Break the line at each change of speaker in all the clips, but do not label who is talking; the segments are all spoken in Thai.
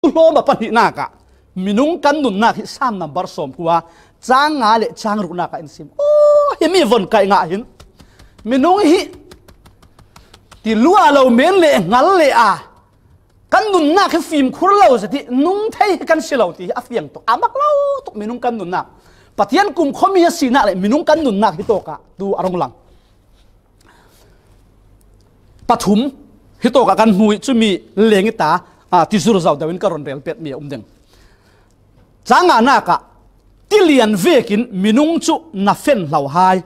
lo ma pani na ka minung kan nun na hi sam number som kuwa chang nga le chang ru na ka in sim. Oh hi mi von kai nga hin. Minung hi ti lua lo men le ngal le a. Kan nun na khi phim khur lo sa ti nung thei kan si lo ti a fiang to. Amak lo to minung kan nun na patian kum khomi si na le minung kan nun na hi to ka tu arong lang. Pathum hi to ka kan hui chu mi lengi ta. À ti sur zau dawin karon rel pet mi um ding changa na ka tilian vekin minung chu na fen lau hai.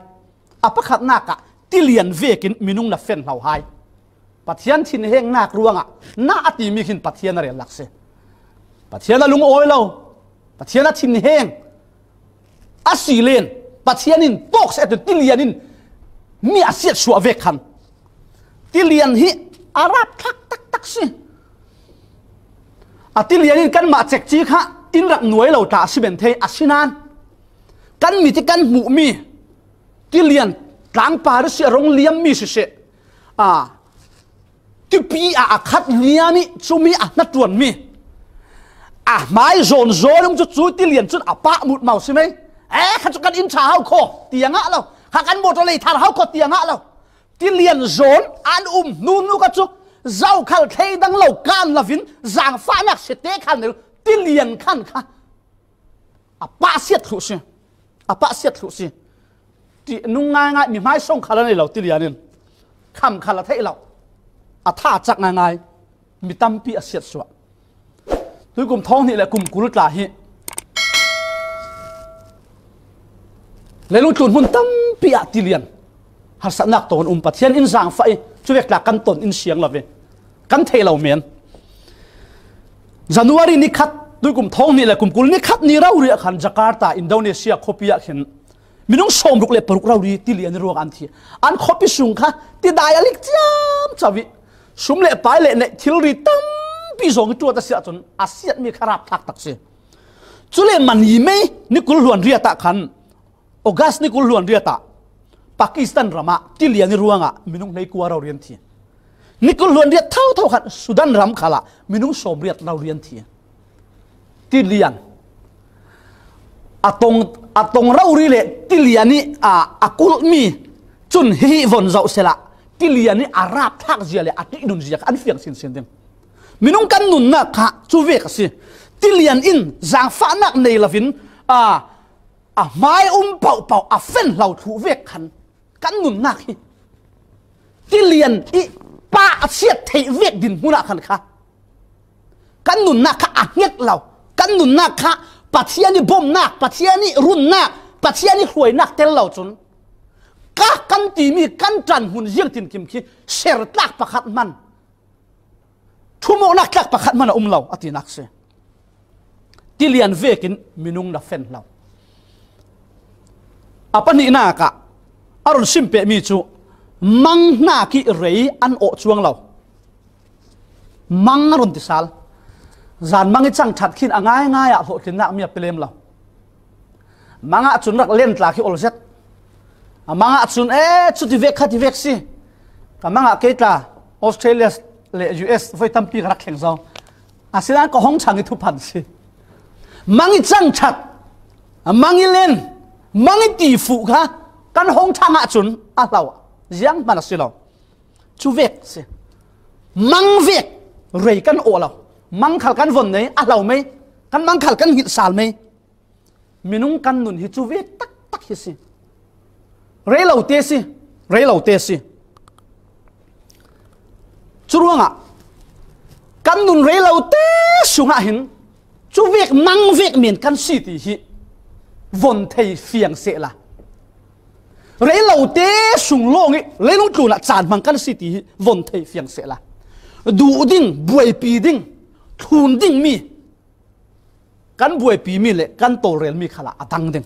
Apakhat na ka tilian vekin minung na fen lau hai. Pathian thin heng nak ruanga na ati mi khin pathian re lakse. Pathian lung oi lo pathian thin heng. Asilen pathian in box at tilian in mi asiat suwa ve khan tilian hi arab thak tak tak si atilian in kan ma chek chi kha in rak nuai lo ta si ben the asinan kan mi ti kan mu mi tilian tlang pa ri si rong liam mi si se à ti pi a a khat liami chu mi a na tuan mi à mai zon zon um chu chu tilian chun apa mut mau si mai e kha chu kan in cha hau kho tianga lo kha kan mo to le thar hau kho tianga lo tilian zon an um nu nu ka chu zau khal thei dang lo là la vin zang fa nak se khăn khan đi liền khăn kha à pa siat thu se à pa siat thu se ti nung ngay ngay mi mai song khala nei đi liền in kham khala thei lo a à, tha chak nga ngay mi tam pi a à siat xóa. Tôi cùng thong thì là cùng cú lút là hi lấy lúc chuẩn hôn tâm bị ạ tì liền. Hạt sẵn nạc tổn ủng bạc thiên in giảng phải chú việc là căn tổn in siêng là về. กันเทเราเมียน January นี้คัดด้วยกลุ่มท้องนี่แหละกลุ่มกุลนี่คัดนี่เราเรียกขันจาการ์ตาอินโดนีเซียคบียาเห็นมิน้องชมรุกเล็บรุกเราดีที่เรียนรู้อันที่อันคบไปสูงค่ะที่ได้ลิกรจำจาวิสมเล็บไปเล็บเนี่ยทิลรีตั้มปีสองตัวตะเสียจนอาเซียนมีคาราบทักตักเสียจุเลมันยี่ไม่นี่กุลหลวนเรียตะขันออกัสนี่กุลหลวนเรียตะปากีสถานรามาที่เรียนรู้อะมิน้องในกัวเราเรียนที่ นี่ก็ลวนเรียดเท่าเท่ากันสุดันรำคาละมินุงสมเรียดเราเรียนเทียทิเลียนอะตงอะตงเราเรียนที่เลียนนี่อะอะกุลมีจุนฮีวนเจ้าเสละทิเลียนนี่อารับทักเจียเลยอติดุนเจียอันเฟียงสินเสียงเดิมมินุงกันนุนนะค่ะจูเวกสิทิเลียนอินจางฟ้านักในละฟินอ่าอ่าไม้อุ้มเป่าเป่าอะเฟ้นเราถูเวกขันกันนุนนักที่เลียนอี ป้าเสียเทเวกดินมุนาขันค่ะกันหนุนนักค่ะเงียเรากันหนุนนักค่ะปัจเจียนี่บ่มนักปัจเจียนี่รุ่นนักปัจเจียนี่รวยนักเต็มเราจนกะกันตีมีกันจันหุ่นเยี่ยงตินกิมขี้เสรตักประคัดมันทุโมนักลักประคัดมันอุ้มเราอตินักเสที่เลียนเวกินมินุงนักเฟนเราอปนีนากะอารมณ์สิมเปมีจู mang na ki rei an o chuang lo mang ron ti sal. Zan mangi chang that khin angai ngai a ho tin na mi pelem lo manga chun rak len tla ki ol zet. Manga chun e chu ti vek kha ti vek si. Ka manga ke ta australia le us voi tam pi rak kheng zo asilan ko hong chang i thu pan si. Mangi chang that. Mangi len. Mangi ti fu kha. Kan hong chang a chun a lawa giang mà là xí lo chú việc xí mang việc rồi căn ổ lo mang khal căn vần này à lâu mấy căn mang khal căn hiện sal mấy minung căn nun hi chú việc tắc tắc hi xí rei lâu tê xí rei lâu tê xí chú ruộng à căn nun rei lâu tê xuống à hình. Chú việc mang việc miền căn xí thì hi, vần thầy phiền sẽ là. เรลาเตสุงโลงิเรลุจูละจานมังกันสิทีวนเทฟียงเสละดูดิ่งบวยปีดิ่งทุนดิ่งมีกันบวยปีมีเละกันโตเรลมีขละอตังดิ้ง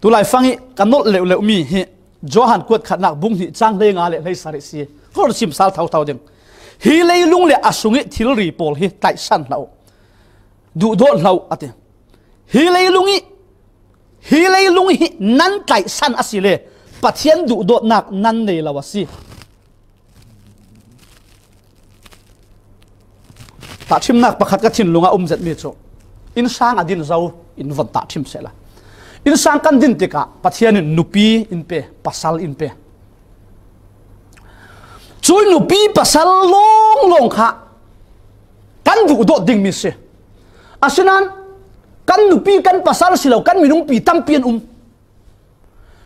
ตุไลฟังอีกันนดเลวเลมีเฮจอหันกวดขนักบุ้งหิจางเลงาเละเสาริสีก็รชิมซาวเท่าเทาดิ้งฮีเลลุงเละอสุงิทิลรีโปลเฮไตสันเราดูโดนเราอะเดฮีเลลุงอี hi lei lung hi nan tai san asile pathian du do nak nan nei lawasi ta chim nak pakhat ka chin lunga um zet mi chu. In sang adin zau, in von ta chim sela in sang kan din tika pathian in nupi in pe pasal in pe. Chui nupi pasal long long kha. Kan du do ding mi se. Asinan kan nupi kan pasal silo kan minung pi tam pian um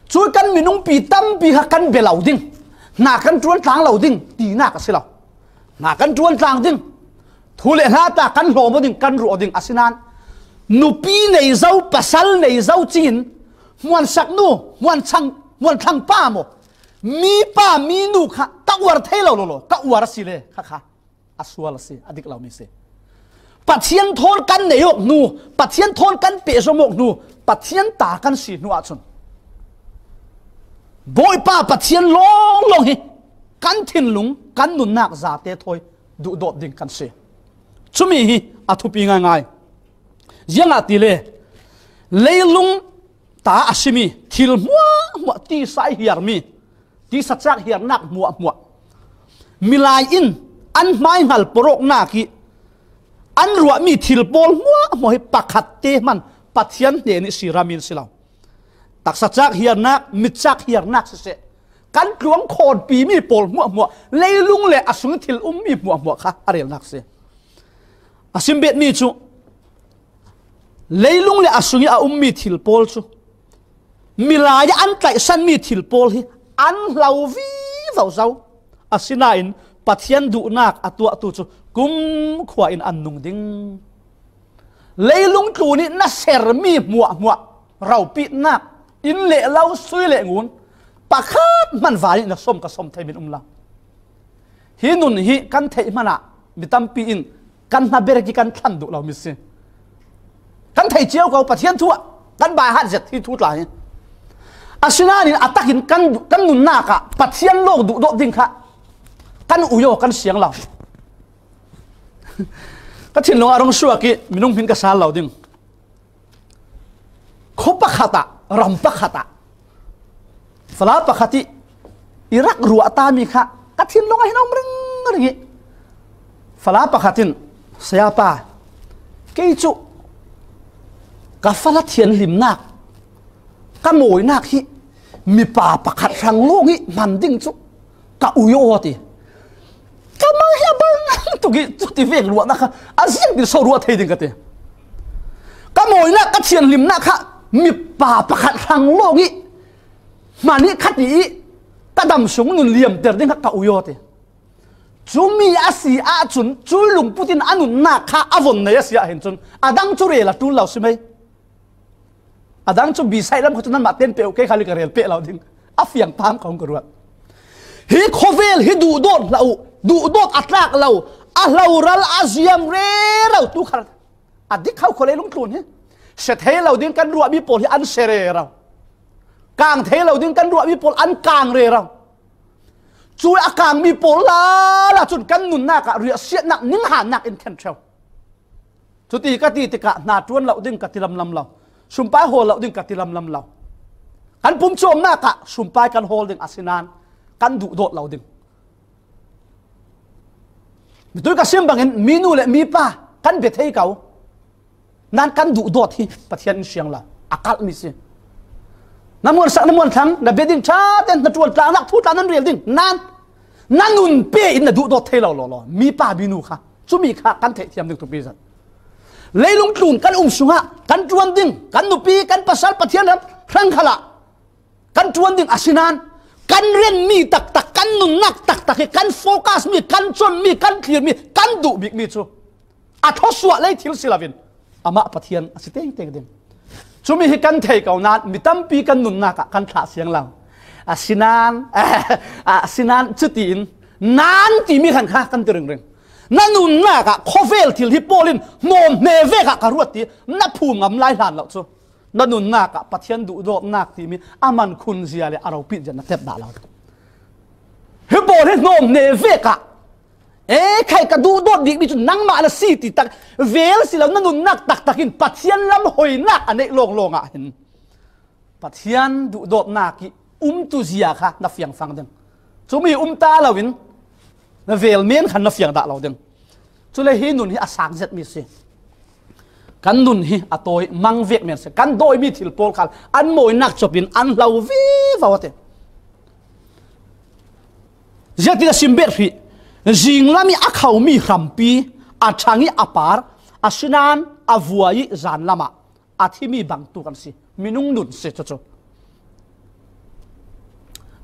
chui kan minung pi tam pi ha kan be lau ding na kan chuan tlang lau ding ti na ka silo na kan chuan tlang ding thu le na ta kan lo mo ding kan ro ding asinan nupi nei zau pasal nei zau chin muan sak nu muan chang muan thang pa mo mi pa mi nu kha ta war thei lo lo lo ka war si le kha kha aswal si adik lau mi se ปัดเชียนทนกันนายกนูปัดเชียนทนกันเปสมกนูปัดเชียนตากันสีนัวชนบอยป้าปัดเชียนลงลงฮิกันทินลงกันนุนนักจาเตถอยดุดดดิ่งกันเสียชุมีฮิอาทุปีง่ายง่ายยังอาติเลเลยลงตาอาชิมีทิลมัวมัวตีสายเฮียร์มีทีสัจจ์เฮียร์นักมัวมัวมิลายอินอันไม่หัลปรกนากี an ruwa mi thil pol mua moi pakhat te man. Pathian ne ni siramin silau taksa chak mi chak hier nak kan kluang khon mi pol mua mua le le asung thil um mi mua mua kha nak se asim mi chu. Leilung le asungi ya ummi thil pol chu. Milaya an mi thil pol hi. An lau vi zau zau. Asina pathian du nak atua tu chu, kum khwa in an nung ding. Leilung tu ni na ser mi muwa muwa rau pi nak, in le lau sui le ngun, pakhat man vai na som ka som thai min umla hi nun hi kan thei mana ah, mitam pi in, kan na ber ki kan than du lau mi sin kan thei chiao ko pathian thua, kan ba hat zet hi thu tla hi. Asina ni atakin kan kan nun na ka ah, pathian lok du do ding kha. Kan uyo kan siang lau ka thin long arong suwa ki minung hin ka sal lau ding. Khopa khata ram pa khata. Fala pa khati irak ruwa ta mi kha ka thin long hinong ring ringi fala pa khatin saya pa ke chu ka fala thian lim nak. Ka moi nak hi mi pa pakhat rang longi man ding chu ka uyo ti kama ma ya bang tu gi tu ti vek ruwa na kha azin bi so ruwa thei ding ka te ka moi ka thian lim nak kha mi pa pakhat rang longi mani khat ni ka dam sung nun liam ter ding ka uyo ti chumi asi a chun chui lung putin anun na kha avon ne asi a hen chun adang chu re la tu lau simai adang chu bi sai lam khutunan ma ten pe ke khali ka rel pe lau ding a fiang pam khong ko ruat hi khovel hi du dot lau ดูดดอัตลากเราอัลลอฮ์รัลอาเซียมเรเราตุขาดอัดดิเขาคนเลยลงทุนเนี่ยเสร็จเราดึงกันรัวมีผลอันเสเรเรากลางเทเราดึงกันรัวมีผลอันกลางเรเราช่วยอากางมีผลละละจุดกันนุนหน้ากะเรียเสียหนักนิ่งหานักอินเทนเชลจุดที่กติติกะนาจวนเราดึงนกติลำลำเราชุมป้าโหเราดึงนกติลำลำเรากันปุ่มชมหน้ากะชุมป้ากันโหดิ้อาสินานกันดุโดดเราดึง ตัวก็เสียงบังเอ็นมีนูเละมีป้ากันเบ็ดให้เขานั่นกันดุดอที่ประเทศเสียงละอากาศมีสิ่นั้ำมันสักน้ำมันทั้งนับเบ็ดดิ้งชาตินับจวนตานักทูตานั่นเรียนดิ้งนั่นนั่นนุนเปย์อินนับดุดอที่เราหล่อมีป้ามีนูค่ะจุมีค่ะกันเทียมดึงตุกปีสันเลยลงจุนกันอุ้มสุงะกันจวนดิ้งกันนุปีกันภาษาประเทศนั้นครั้งขละกันจวนดิ้งอาชินาน กันเรียนมีตักตักกันนุนนักตักตักกันโฟกัสมีกันจนมีกันเคลียร์มีกันดุบิกมีชัวอัทสวะเลยทิลสิลาวินอามาปะเทียนสิเตงเตงเดมชุมีกันเทกเอานานมีตั้มปีกันนุ่นนักกันขาเสียงเราอาสินานอาสินานจุตินนานที่มีขันค่ากันเรื่งเรื่งนั่นนุ่นนักข้อเวลทิลฮิปโปลินโมเนเวกะการวดทีนับภูมิงำไล่หลานเราชัว นั่นนุนนักปัทยนดุโดนักที่มีอามันคุณเสียเลยอารมปิดจะนักเทปด่าเราเฮ้บอกให้น้องเนเวกะเอ้ใครก็ดูโดดดีมีจุดนั่งมาละสีติตักเวลสิแล้วนั่นนุนนักตักตักินปัทยนลำหอยนักอันนี้ลงลงอะเห็นปัทยนดุโดนักอุ้มตุเสียค่ะนักเฟียงฟังดึงจุมีอุ้มตาเราวินนักเวลเมียนขันนักเฟียงด่าเราดึงจุเลยฮีนุนฮีอาสางเจ็ดมีสิ kan nun hi à atoi mang vek men se kan doi mi thil pol khal an moi nak chopin an lau vi vawate zati da simber hi jing lami a khau mi rampi a à thangi apar à asinan avuai zan lama. Athimi bang tu kan si minung nun se cho cho.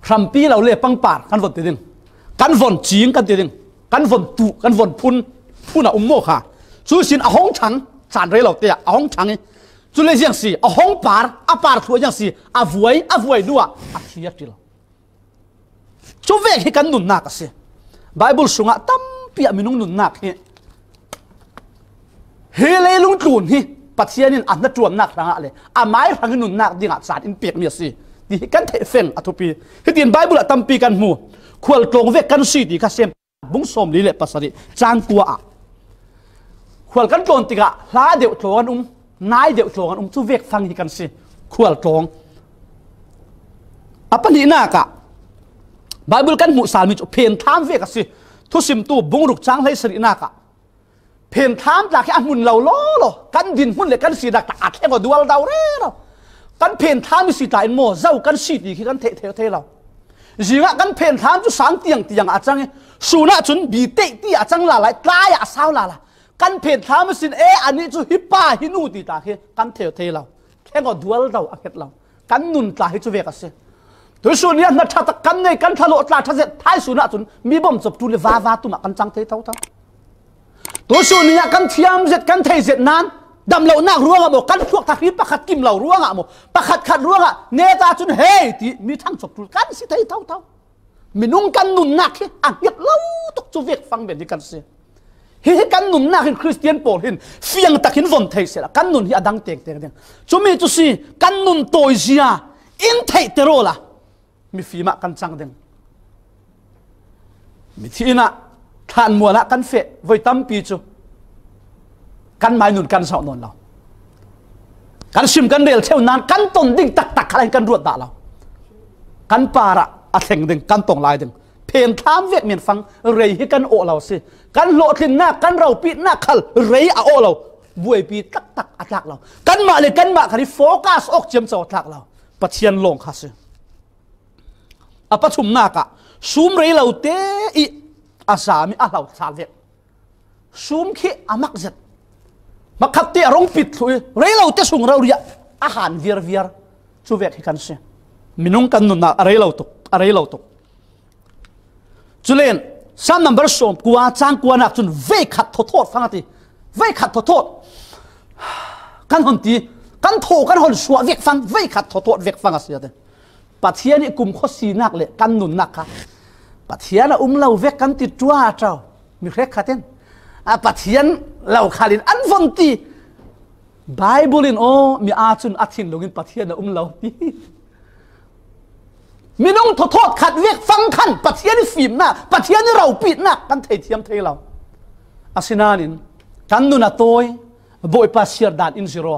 Rampi lo le pang par kan vot tin kan von ching kan tin kan von tu kan von phun phun a ummo kha. Chu sin a hong thang สันเรื่องตี้ะห้องชังจุเลยยังสิห้องปาร์อ่ปาร์ทัวยังสิอะวยอะวยด้วยอ่เชียร์จีละชูเวกให้กันนุนนักสิไบเบิลสุงะตั้มเปียมินุงนุนนักเฮเฮเลยลุงจูนฮีปัจเจียนินอันนั้นจวนนักรังอะเลยอะไม้รังนุนนักดิ่งะสารอินเปียมีสิดีกันเทเฟงอัตุปีที่ดินไบเบิลตั้มปีกันหมู่ควรตรงเวกกันสิดีกันเซมบุ้งสมลีเล่ปัสสริจางกัวอะ ขวลกันโดนติกะลาเดี่ยวโลกันอุ้มนายเดี่ยวโลกันอุ้มทุเวกฟังฮิกันสิขวลตรงอปันนีน่ากะไบเบิลกันมุสาลมิจเพนทามเวกสิทุสิมตูบุงรุกช้างไรสริน่ากะเพนทามจากแค่มุนเรล่าล้อหรอกันดินมุนเลยกันสีดักตาแค่ก็ดูเอาดาวเร่เรกันเพนทามสีตายโมเจ้ากันสีดีกันเทเทเทเราจีงะกันเพนทามจุสังเตียงเตียงอาจังเงสูนัขจุนบีเตตีอาจังลาไหลตายอาสาวลาละ กันเพจถามสินเออันนี้จูฮิป้าฮินูตีตาเคกันเทวเทเราแค่ก็ดวลเราอาเกตเรากันนุนตาฮิจูเวกัสเซตัวส่วนนี้นัทตะกันในกันทะเลาะตาทะเสท้ายสุนัขสุนมีบ่มจบตุเลวาวาตุมากันจังเทเท่าเท่าตัวส่วนนี้กันเทียมเสร็กันเทเสร็นั้นดำเหล่านักรัวงอะโมกันพวกทักรีประคัดกิมเหล่ารัวงอะโมประคัดขัดรัวงอะเนตาจุนเฮติมีทั้งจบตุกันสิเทเท่าเท่ามินุงกันนุนนักเฮอักเงีเราตกจูเวกฟังเบียนดีกันเสีย hi hi kan nun na hin christian paul hin fiang tak hin von thei sela kan nun hi adang tek tek ding chumi chu si kan nun toy zia in thei te rola mi fi ma kan chang ding mi thina than mua la kan fe voi tam pi chu kan mai nun kan sao non lo kan sim kan rel theo nan kan ton ding tak tak khalai kan ruat da lo kan para a theng ding kan tong lai ding เพนทามเวทเมียนฟังเรยให้กันโอเราสิกันโลทินหน้ากันเราปีหน้าคัลเรยอาโอเราบวยปีตักตักอัตลักเรากันมาเลยกันมาคันโฟกัสออกเจียมสอดลักเราปัจเจียนลงค่ะสิอะปัจุมหน้ากะซูมเรยเราเตอีอาสามีอาเราชาเวซูมขี้อามักเจ็ดมาขัดเตะรองปิดทุยเรยเราเตสุงเราเรียอาหารเวียร์เวียร์ชูเวกให้กันสิมินุงกันนุนนาอะไรเราตกอะไรเราตก จุเลนสามนัมเบอร์สมกัวจ้างกัวนักจุนเวขัดโทษฟังทีเวขัดโทษกันหนตีกันโทกันหนสวเวกฟังเวขัดโทษเวกฟังเสียเดปัทเรียานี่กลุ่มข้อสีนักเลยกันหนุนนักค่ะปัทยานะอุ้มเราเวกันติดจ้าเจ้ามีเครขัดเองอะปัทยนเราขาลินอันฟังตีไบเบิลินโอมีอาจุนอัทินลงอินปัทเรียานะอุ้มเรา มิน้องโทษขัดเรียกฟังขันปัจเจียนฟิล์มนะปัจเจียนเราปิดนะกันเทียเทียมเทียเราอาศินานินกันดูนะตัวบอยปาเสียดานอินซิโร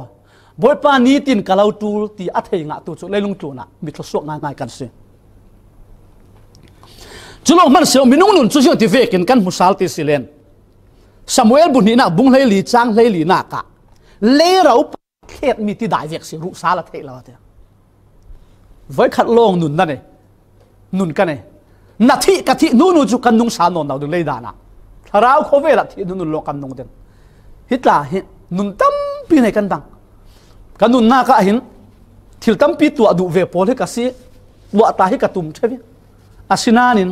บอยปานีตินกะเราตูตีอัธยงะตูจุเลลุงจูนะมีทศวกงานง่ายกันสิจุลมันเสียวมิน้งนุนจุเสียงที่เวกินกันมุสาลติสิเลนสมุเอลบุนี่นะบุงเลลีจ้างเลลีนากะเลยเราเขตมีที่ได้เวกสิรุสาลเทเราเถอะไว้ขัดโลงนุนนั่นเอง นุนกันเองนาทีกะทินูนูจุกันนุงสานนเอาดูเลยดานะเราโคเวลที่นุนโลกันนุงเดินฮิตลาเฮนุนตั้มปีไหนกันดังกันนุนนาก็เห็นทิลตั้มปีตัวดูเวโอลให้กสิวัตาให้กตุมใช่ไหมอาศินานิน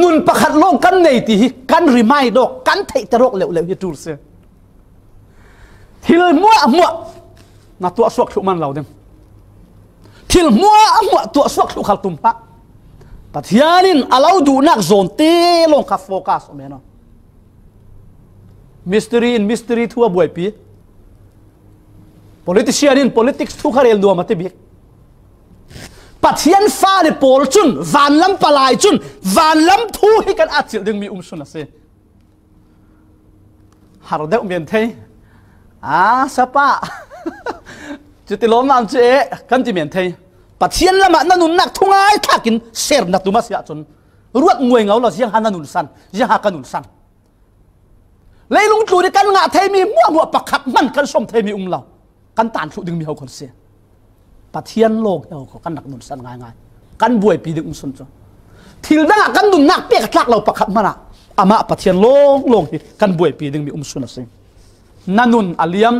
นุนประคัดลงกันในทีกันริมายดอกกันเทตรกเหลวเลวยี่จูเสียทิลมัวมัวนาตัวสวกทุมันเราเดิม thil mua mua tu aswak thu khal tum pa pathianin alau du nak zon te long ka focus o meno mystery in mystery thua buai pi. Politician in politics thu kharel nuam ate bik pathian fa le pol chun van lam palai chun van lam thu hi kan achil ding mi um sun ase har deuh mian thei. A sapa จุดที่ล้มน้ำเจ๊กันจีเมียนเทยปัดเชียนละมันนันนุนนักทุ่งไอ้ทักกินเสียนักตุมาเสียจนรวดงวยเงาเราเสียงฮันนันนุนสันยังหากันนุนสันเลยลุงจูดีกันงาเทมีมั่วหัวปักขักมันกันส้มเทมีอุ้มเรากันตานสุดึงมีเขาคนเสียปัดเชียนโลกเงาเขากันหนักนุนสันง่ายง่ายกันบวยปีดึงอุ้มสุนจ้ะทิลดังกันนุนนักเปียกทักเราปักขักมันอะอามาปัดเชียนโลงโลงกันบวยปีดึงมีอุ้มสุนเสียนันนุนอาเลียม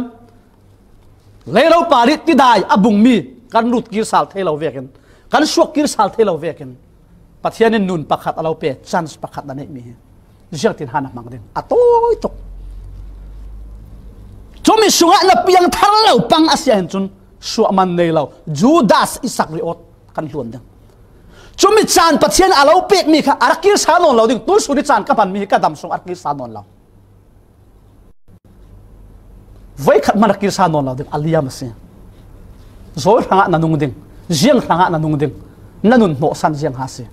lấy parit bà đi ti đài à mi. Kan rut kia sao thế lâu kan kén gắn suốt kia sao thế lâu về kén bắt hiện nên chance bắt khát là mi giờ tin hana mang đến à tôi tục cho mi suông ăn lấp yang thằng lâu asia hen chun. Suông man nay judas isak riot gắn luôn đen cho mi chance bắt hiện lâu mi khát arkir sao lâu đừng tôi suông đi chance các mi khát dam sung arkir sao lâu với khát mà arakir sa non lo ding aliyam se rồi hanga na nung ding riêng hanga na nung ding nanun mo san riêng ha se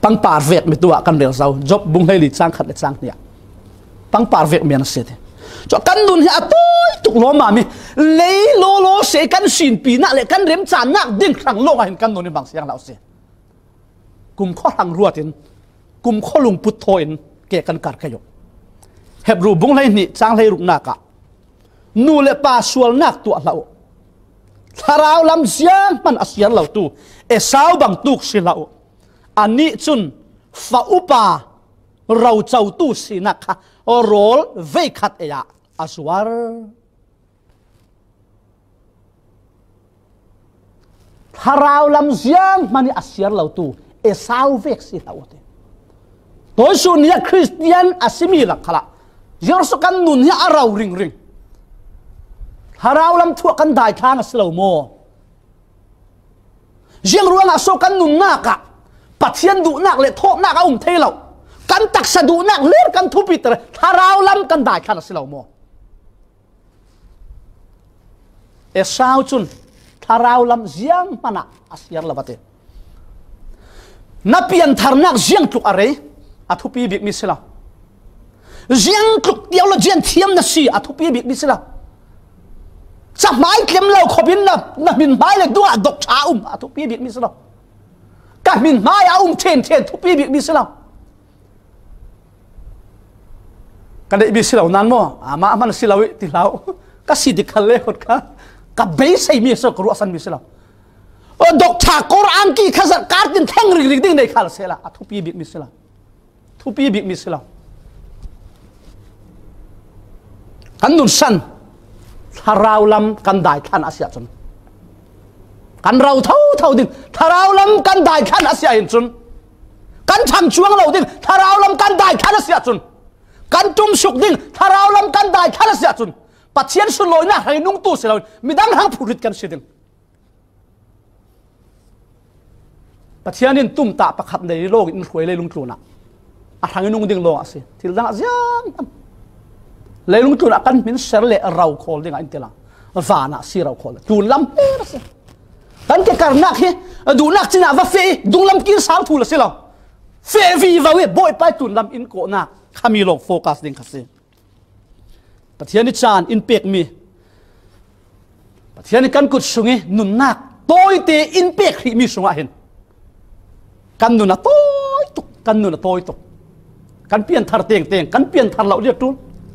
pang par vek mi tua kan rel zau job bung hei li chang khat le chang nia pang par vek mi an se te cho kan nun hi atoi tuk lo ma mi lei lo lo se kan sin pi na le kan rem chan nak ding khang lo hin kan nun bang siang lao se kum kho hang ruatin kum kho lung put thoin ke kan kar kayo ฮบรูบุงไลนี่จางไลรุกนักะนูเลปาสวลนักตัวเราทาราวลำเสียงมันอเสียงเราตูเอสาวบังตุกสิเราอันนี้จุนฟาอุปาเราเจ้าตู้สินักะโรลเวคัดเอยาอสวรทาราวลำเสียงมันอเสียงเราตูเอสาวเวกสิเราตัวสุนีคริสเตียนอสิมีลักขละ ยรสกันนุนเนี่ยเราริงริงฮาราวลำทั่วกันได้ทางสโลโมเจียงรู้นะสกันนุนนักะปัดเชียนดุนักเลยโทษนักอุ้มเทลากันตักสะดุนักเลือดกันทุบิตรฮาราวลำกันได้ทางสโลโมเอสาวจุนทาราวลำเจียงมานะอาศัยยนละบัตินับเปียนทารนักเจียงทุกอะไรอทุปีบิกมิสลา zian kluk tiao la zian thiam na si. Athu pi bik bi sila cha mai kem lo kho bin na na min mai le du a dok cha um. Athu pi bik bi sila ka min mai a um chen chen. Thu pi bik bi sila ka dei bi sila nan mo ah, ama aman sila wi ti lao ka si di khale hot ka ka be sai mi so kru asan mi sila o dok cha quran ki khasa kar tin thang ri ri ding nei khal sela athu pi bik bi sila thu pi bik bi sila ding nei khal sela a thu pi bi mi silau thu pi bi mi silau kan nun san tharau lam kan dai khan asia chon กันเราเท่าเท่าดิ่งถ้าเราลำกันได้ขันอาเซียนจุนกันทำช่วงเราดิ่งถ้าเราลำกันได้ขันอาเซียจุนกันจุ่มสุกดิ่งถ้าเราลำกันได้ขันอาเซียจุนปัจเจียนสุดลอยนะให้นุ่งตู้เสียเรามีดังหังผูริดกันเสียดิงปัจเจียนินตุ้มตาประคับในโลกอินรวยเลยลุงตุนะอาทางนุ่งดิ่งโลกสิที่ดังอาเซียนเลยลุงตุนะเสรเลเราโคลดิ่งอินเตลัง ลยลุงจูนกันมินเซลเลเราโคลดิงอินเตลังฝานาซีเราโคลจูนลำเปิดสิกันแค่การนักเฮดูนักจีน่าว่าเฟดุงลำกินสาวทูลสิลองเฟวีวาเวบอยไปตุนลำอินโกนักขามีโลกโฟกัสดิงคสิปฏิญาณิจานอินเปกมีปฏิญาณิกันกุศลงนุนนักโตยเตอินเปกที่มีสุงาเห็นกันนุนนักโตยตุกกันนุนนักโตยตุกกันเปลี่ยนทาร์เตียงเตียงกันเปลี่ยนทาร์เหล่าเรียกตุ้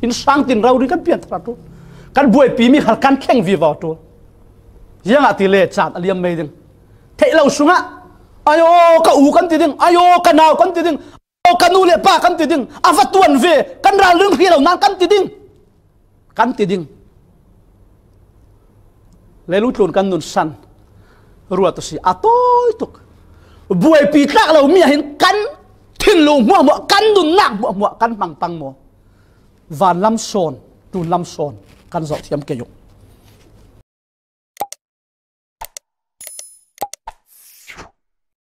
in sang tin rau ri kan pian thar tu. Kan buai pi mi har kan kheng vi va tu. Yang ati le chat aliam me ding. Thei lo sunga ayo ka u kan ti ding. Ayo ka naw kan ti ding. O kanu le pa kan ti ding. Afa tuan ve kan ra lung hi lo nan kan ti ding. Kan ti ding. Le lu tlun kan nun san. Ruwa to si atoy tuk. Buai pi tlak lo mi hin kan thin lu mo mo kan dun nak mo mo kan mang pang mo và lam son tu lam son kan zok thiam ke yok